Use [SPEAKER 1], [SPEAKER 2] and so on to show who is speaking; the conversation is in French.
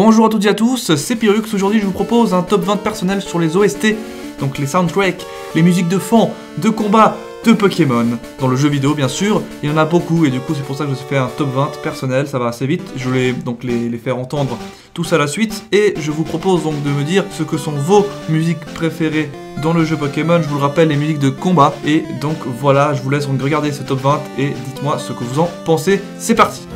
[SPEAKER 1] Bonjour à toutes et à tous, c'est Pyrux. Aujourd'hui, je vous propose un top 20 personnel sur les OST, donc les soundtracks, les musiques de fond, de combat, de Pokémon. Dans le jeu vidéo, bien sûr, il y en a beaucoup et du coup, c'est pour ça que je fais un top 20 personnel. Ça va assez vite. Je vais donc les, faire entendre tous à la suite et je vous propose donc de me dire ce que sont vos musiques préférées dans le jeu Pokémon. Je vous le rappelle, les musiques de combat. Et donc voilà, je vous laisse regarder ce top 20 et dites-moi ce que vous en pensez. C'est parti!